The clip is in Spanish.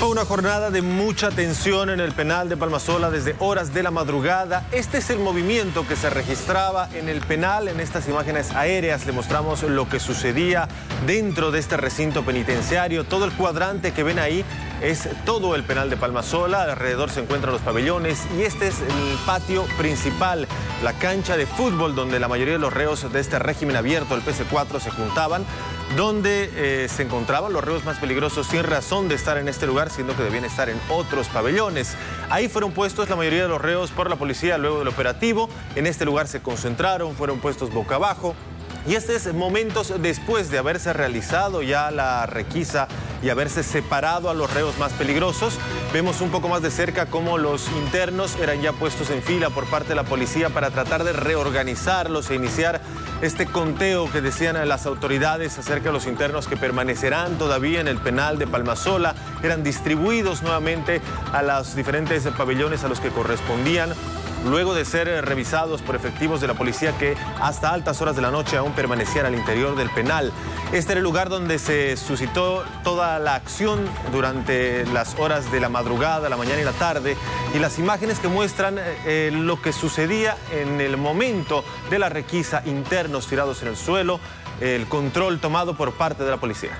Fue una jornada de mucha tensión en el penal de Palmasola desde horas de la madrugada. Este es el movimiento que se registraba en el penal. En estas imágenes aéreas le mostramos lo que sucedía dentro de este recinto penitenciario. Todo el cuadrante que ven ahí es todo el penal de Palmasola. Alrededor se encuentran los pabellones y este es el patio principal, la cancha de fútbol donde la mayoría de los reos de este régimen abierto, el PC4, se juntaban donde eh, se encontraban los reos más peligrosos sin razón de estar en este lugar, siendo que debían estar en otros pabellones. Ahí fueron puestos la mayoría de los reos por la policía luego del operativo. En este lugar se concentraron, fueron puestos boca abajo. Y este es momentos después de haberse realizado ya la requisa y haberse separado a los reos más peligrosos. Vemos un poco más de cerca cómo los internos eran ya puestos en fila por parte de la policía para tratar de reorganizarlos e iniciar este conteo que decían las autoridades acerca de los internos que permanecerán todavía en el penal de Palmasola. Eran distribuidos nuevamente a los diferentes pabellones a los que correspondían luego de ser eh, revisados por efectivos de la policía que hasta altas horas de la noche aún permanecían al interior del penal. Este era el lugar donde se suscitó toda la acción durante las horas de la madrugada, la mañana y la tarde, y las imágenes que muestran eh, eh, lo que sucedía en el momento de la requisa, internos tirados en el suelo, el control tomado por parte de la policía.